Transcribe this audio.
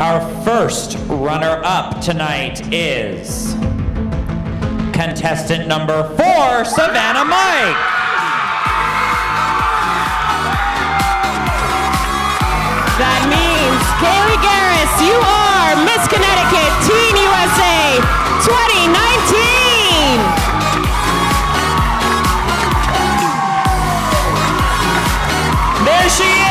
Our first runner up tonight is contestant number four, Savannah Mike. That means Kaylee Garris, you are Miss Connecticut Teen USA 2019. There she is,